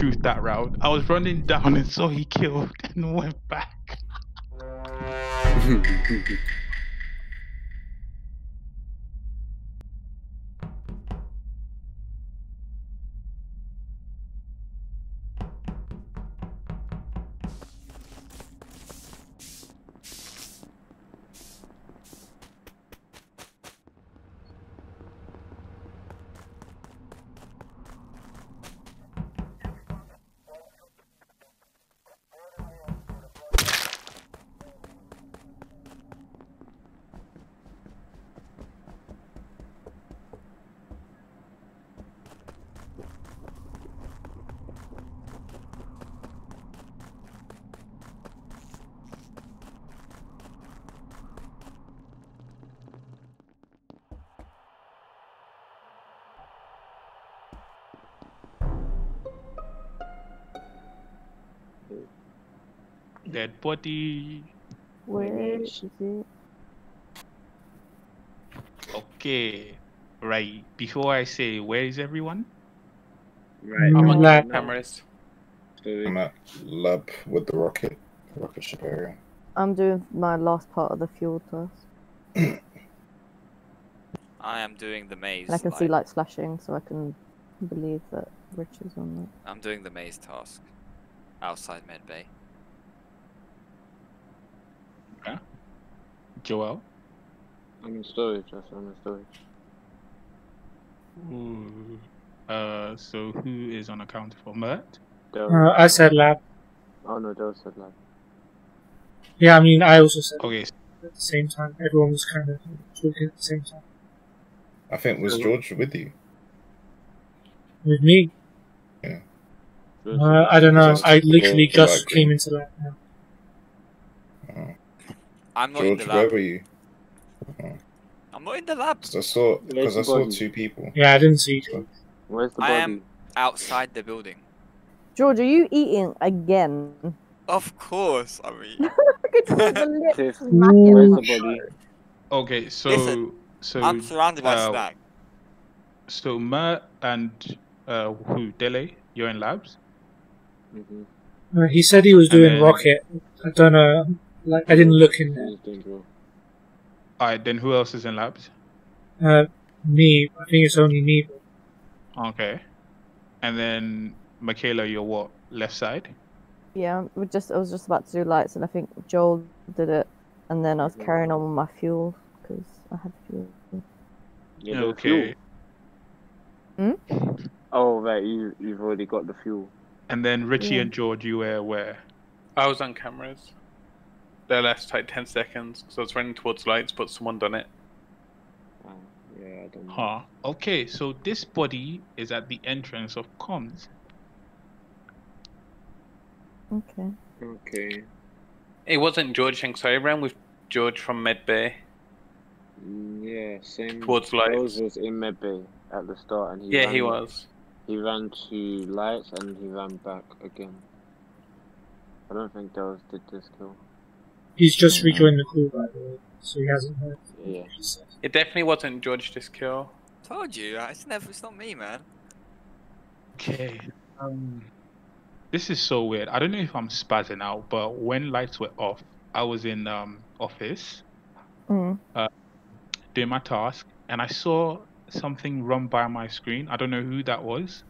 truth that round. I was running down and saw he killed and went back. Dead body. Where is it? Okay. Right. Before I say where is everyone? Right. I'm on Lab. cameras. So I'm at lab with the rocket, rocket ship area. I'm doing my last part of the fuel task. I am doing the maze. And I can see like- lights flashing, so I can believe that Rich is on I'm doing the maze task. Outside med Joel. I'm in storage. That's I'm in storage. Ooh. Uh, so who is on account for Mert? Del. Uh, I said lab. oh no, Del said lab. Yeah, I mean, I also said Okay. at the same time. Everyone was kind of talking at the same time. I think was. George with you. With me, Del uh, I don't know. Just I literally just came into lab now. I'm not in George, the where lab. were you? I'm not in the lab. 'Cause I saw because I saw two people. Yeah, I didn't see you. Where's the body? I am- Outside the building. George, are you eating again? Of course. I mean, Look at the lips Where's the body? Okay. So Listen, so I'm surrounded by uh, snack. so Mert and uh who Dele? You're in labs. Mm-hmm. Uh, he said he was doing then- rocket. I don't know. Like, I didn't look in there. He's doing drill. All right. Then who else is in labs? Uh, me. I think it's only me. Okay. And then Michaela, you're what? Left side. Yeah, we just I was just about to do lights, and I think Joel did it, and then I was carrying on with my fuel because I had fuel. Yeah, the okay. fuel. Oh right, you you've already got the fuel. And then Richie Yeah. and George, you were where? I was on cameras. They last like 10 seconds because I was running towards lights, but someone done it. Oh, yeah, I don't know. Huh. Okay, so this body is at the entrance of comms. Okay. Okay. It wasn't George Shanks, I ran with George from Med Bay Mm, Yeah, same. towards Rose lights. was in Medbay at the start, and he Yeah, ran, he was. He ran to lights and he ran back again. I don't think Dels did this kill. He's just rejoined the call, by the way, so he hasn't heard. Yeah. what he said. It definitely wasn't George this kill. Told you. It's never. It's not me, man. Okay. Um, this is so weird. I don't know if I'm spazzing out, but when lights were off, I was in um office Mm. doing my task, and I saw something run by my screen. I don't know who that was.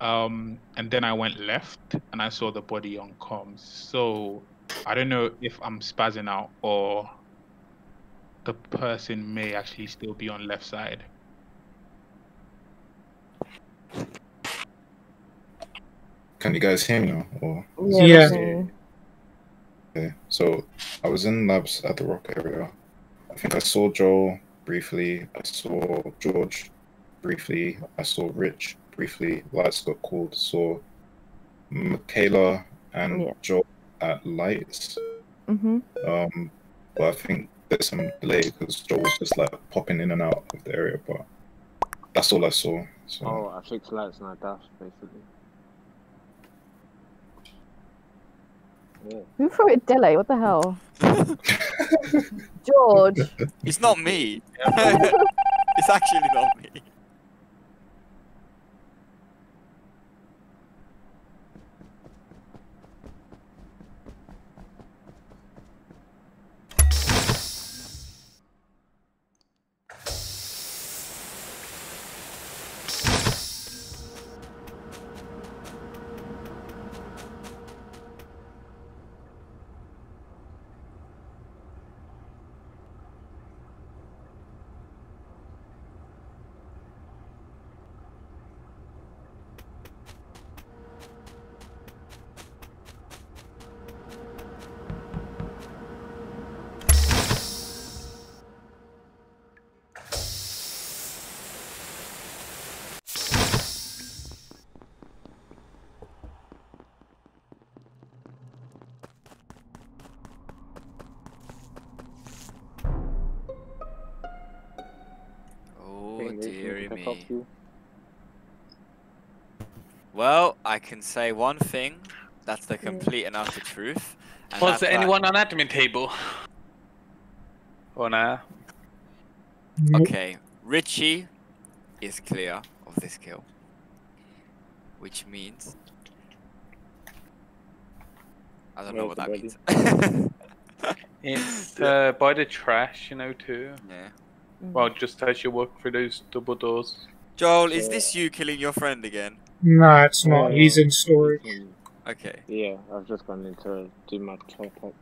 Um, and then I went left, and I saw the body on comms. So I don't know if I'm spazzing out or the person may actually still be on left side. Can you guys hear me now? Or Yeah. Yeah. that's okay, so I was in labs at the rock area. I think I saw Joel briefly. I saw George briefly. I saw Rich briefly. Lights got called. Saw Michaela and Yeah. Joel at lights. Mhm. Um, but I think there's some delay because Joel was just like popping in and out of the area. But that's all I saw. So Oh, I fixed lights and I dashed basically. Yeah. Who threw it, delay? What the hell? George. It's not me. it's actually not me. Deary pick up me. you. Well, I can say one thing. That's the complete and utter truth. and Was that's there that- anyone on admin table? Or nah? Okay, Richie is clear of this kill. Which means. I don't know what that the means. It's uh, by the trash, you know, too. yeah. Well, just as you walk through those double doors. Joel, is this you killing your friend again? No, it's not. Uh, He's in storage. Okay. Yeah, I've just gone in to do my top up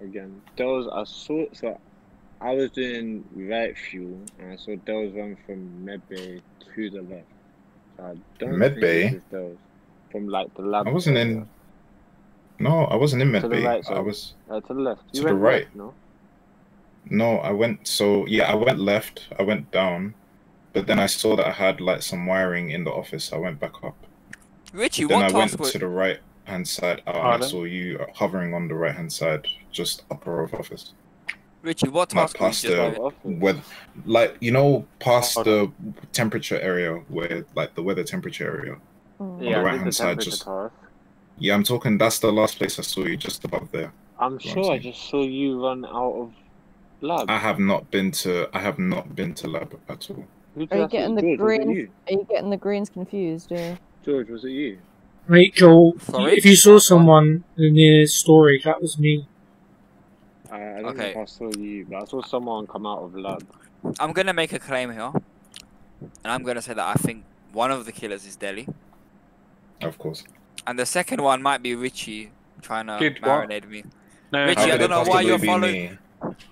again. There was I saw so I was doing right fuel and I saw there was one from Medbay to the left. So I don't Med Bay? those. From like the lab. I wasn't in. No, I wasn't in To the Medbay. right, I was. Uh, to the left. You To the went right. left, no? No, I went. So yeah, I went left. I went down, but then I saw that I had like some wiring in the office. I went back up. Richie, then what I went to the right hand side out, and I saw you hovering on the right hand side, just upper of office. Richie? What Not task were you past just the doing? Weather, like you know, past the temperature area where like the weather temperature area. Mm. Yeah, I did right-hand side, just- task. Yeah, I'm talking. That's the last place I saw you, just above there. I'm what I'm sure I just saw you run out of lab. I have not been to. I have not been to lab at all. Are you getting the George, was it green? you? Are you getting the greens confused? Yeah. George, was it you? Rachel, Sorry? if you saw someone near storage, that was me. I, I don't Okay. know if I saw you, but I saw someone come out of lab. I'm gonna make a claim here, and I'm gonna say that I think one of the killers is Delhi, Of course. and the second one might be Richie trying to Dude, what? marinate me. No, Richie, I don't know why you're be following- me?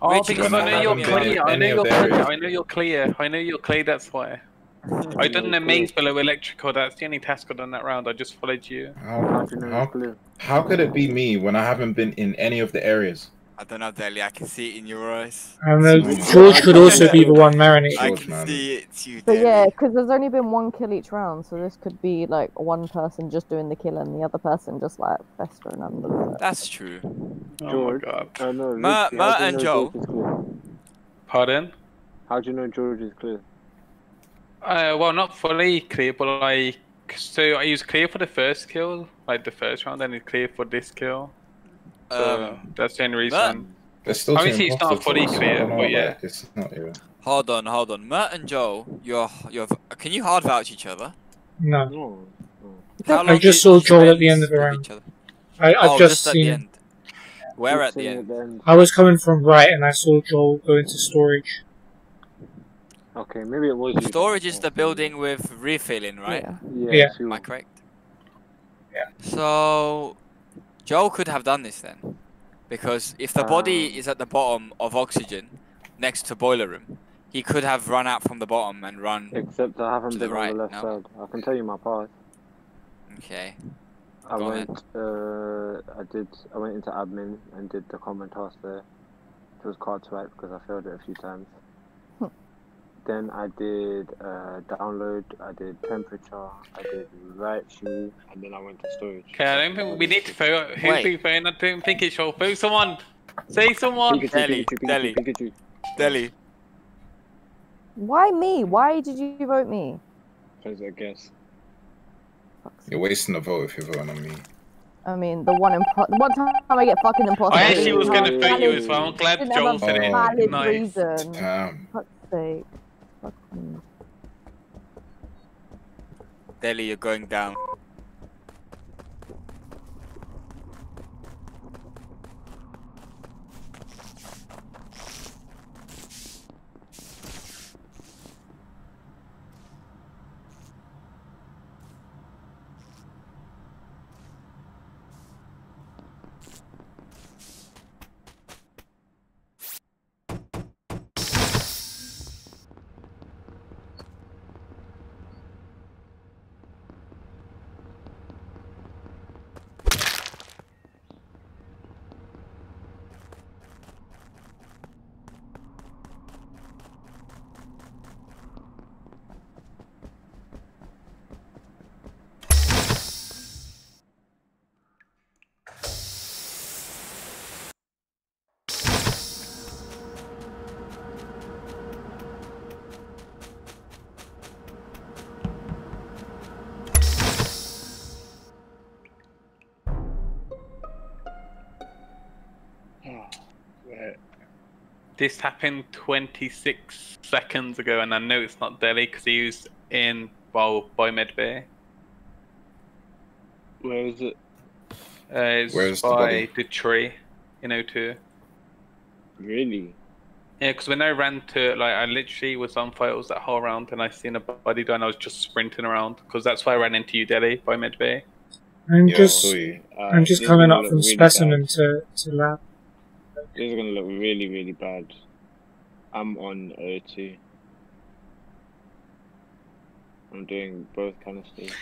Oh, Richie, because I I know you're haven't been clear. I know you're clear. I know you're clear. I know you're clear. That's why. Hmm. I done the mains below electrical. That's the only task I done that round. I just followed you. How How, do you know how, it's blue? how could it be me when I haven't been in any of the areas? I don't know, Delhi. I can see it in your eyes. I don't. George. George could also be the one marinating. I can man. see it, you. But yeah, because there's only been one kill each round, so this could be like one person just doing the kill and the other person just like festering under it. That's true. Oh George. my god. Oh no, Ma- Richie, Ma how do you and know Joe. Is clear? Pardon? How do you know George is clear? Uh, well, not fully clear, but like, so I was clear for the first kill, like the first round, and it's clear for this kill. So Um, that's the only but- reason. There's still two Obviously, it's not imposters, fully so clear, but yeah. it's not even. hold on, hold on. Mert and Joe, you're you're. Can you hard vouch each other? No, No. no. How I long just did saw you Joel at the end of the with round. each other? I, I've oh, just, just seen. the end. Where at the saying end? I was coming from right, and I saw Joel go into storage. Okay, maybe it was you. Storage is the building with refilling, right? Yeah. Yeah. Yeah. Am I correct? Yeah. So, Joel could have done this then, because if the body Um. is at the bottom of oxygen, next to boiler room, he could have run out from the bottom and run. Except I haven't been right, on the left no? side. I can tell you my path. Okay. I Go went. Uh, I did. I went into admin and did the common task there. It was quite swipe because I failed it a few times. Then I did uh, download. I did temperature. I did right shoe, and then I went to storage. Okay, I don't think we need to vote. Who's Wait. been voting? I don't think it's your vote. Someone, say someone. Pikachu, Delhi, Pikachu, Pikachu, Delhi. Pikachu. Delhi. Why me? Why did you vote me? Because I guess. You're wasting a vote if you're voting on me. I mean, the one impo- the one time I get fucking imposter. I actually was gonna gonna vote vote you valid- as well. I'm glad didn't Joel have a said it. Nice. reason. Damn. Fuck's sake. Fuck me. Delhi, you're going down. This happened 26 seconds ago, and I know it's not Delhi because he was in well by Medbay. Where is it? Uh, it's Where's the by body? the tree in O2. Really? Yeah, because when I ran to like, I literally was on files that whole round, and I seen a body die, and I was just sprinting around because that's why I ran into you, Delhi, by Medbay. I'm Yeah, just. Uh, I'm just coming up from really specimen bad. to to lab. This is gonna look really, really bad. I'm on O2. I'm doing both canisters.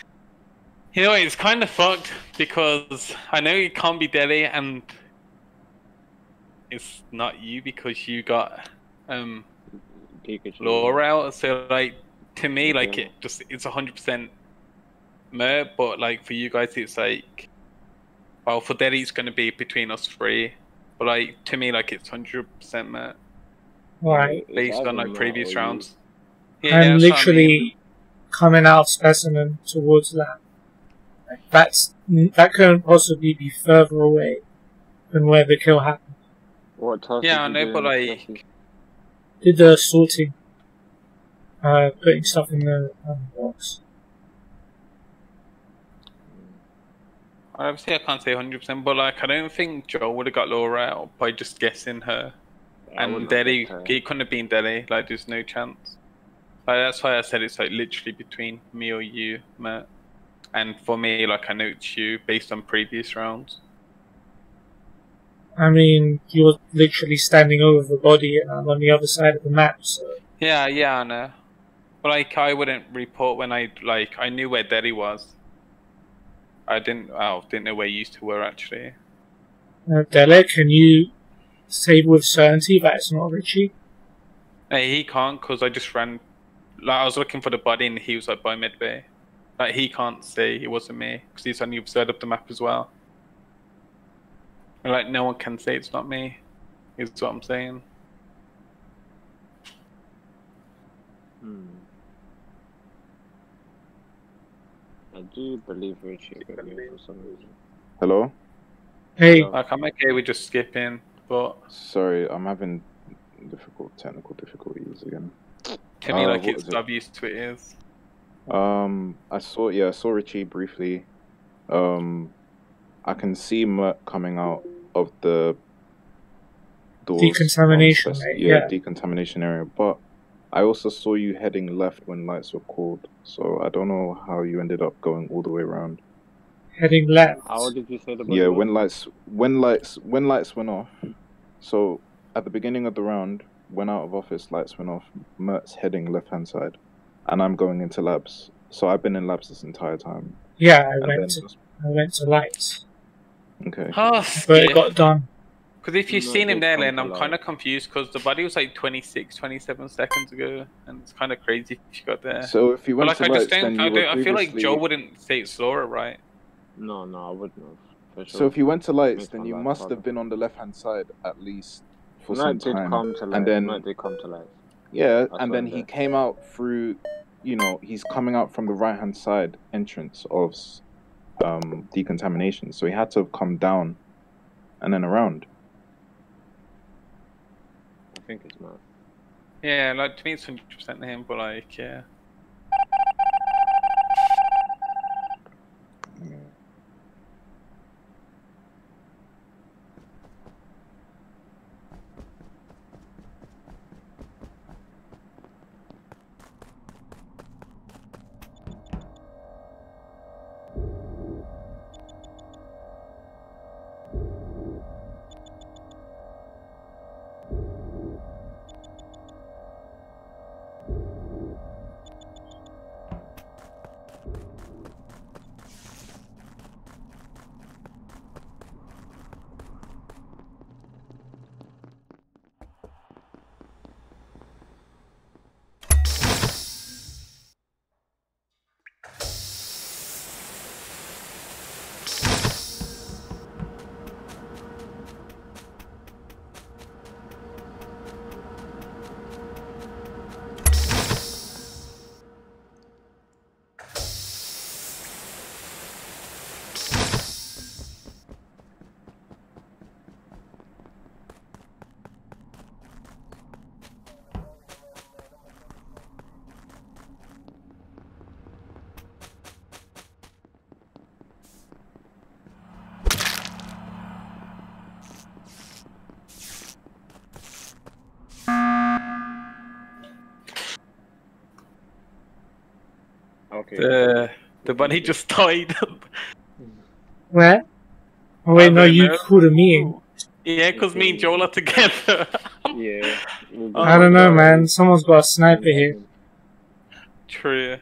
You know, it's kind of fucked because I know you can't be Delhi, and it's not you because you got um Pikachu. Laura out. So like to me, like Yeah. it just it's hundred percent mer, but like for you guys, it's like well for Delhi, it's gonna be between us three, but like to me, like it's hundred percent mer Right. Based on like previous or you. rounds. I'm that's what I mean. literally coming out of specimen towards lab. That's that couldn't possibly be further away than where the kill happened. What task Yeah, I know, but, in like- Did the sorting, uh, putting stuff in the um, box. Obviously, I can't say hundred percent, but like I don't think Joel would have got Laura out by just guessing her. I and wouldn't have Delhi, picked her. it couldn't have been Delhi. Like, there's no chance. Like, that's why I said it's like literally between me or you, Matt. And for me, like I know it's you based on previous rounds. I mean, you're literally standing over the body and I'm on the other side of the map, so Yeah, yeah, I know. But like, I wouldn't report when I like I knew where Delhi was. I didn't. Oh, didn't know where you used to were actually. uh, Dele, can you say with certainty that it's not Richie? Hey, he can't because I just ran. Like I was looking for the body and he was like by Medbay. Like he can't say it wasn't me because he's on the other side of the map as well. And, like no one can say it's not me. Is what I'm saying. Hmm. I do believe Richie got me for some reason. Hello? Hey, Like I'm okay with just skipping, but Sorry, I'm having difficult technical difficulties again. Can you, Uh, like what it's was it? obvious to it is. Um, I saw yeah, I saw Richie briefly. Um, I can see Mert coming out of the doors. Decontamination, right? yeah, Yeah. decontamination area. But I also saw you heading left when lights were called, so I don't know how you ended up going all the way around. heading left. How did you say the Yeah, when lights when lights when lights went off. So at the beginning of the round, when out of office, lights went off. Mert's heading left hand side, and I'm going into labs. So I've been in labs this entire time. Yeah, I And went then to I went to lights, okay. Oh, but it got done. Because if you've No, seen him there, then I'm kind of confused because the body was like 26, 27 seconds ago, and it's kind of crazy if you got there. So if you but went like, to I lights, just don't. then I, you were don't I feel like previously- Joe wouldn't say it's Laura, right? No, no, I wouldn't have. Sure. So if you went to lights, then you must harder. have been on the left hand side at least for Mert some did time. come to life. and then Mert did come to life. yeah, I and then he that. came out through, you know, he's coming out from the right hand side entrance of um, decontamination. So he had to have come down and then around. Think it's Mert. Yeah, like to me it's hundred percent him, but like yeah. Okay. The the bunny just died. Where? Oh wait, no, you know. called a meeting. yeah, because me and Joel are together. Yeah. we'll I don't know, with man. Someone's got a sniper here. True.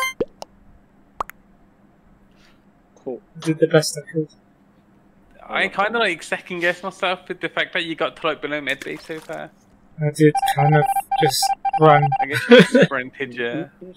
Cool. I did the best I could. I kind of like second guess myself with the fact that you got to like below mid base so fast. I did kind of just run. I guess you sprinted, yeah.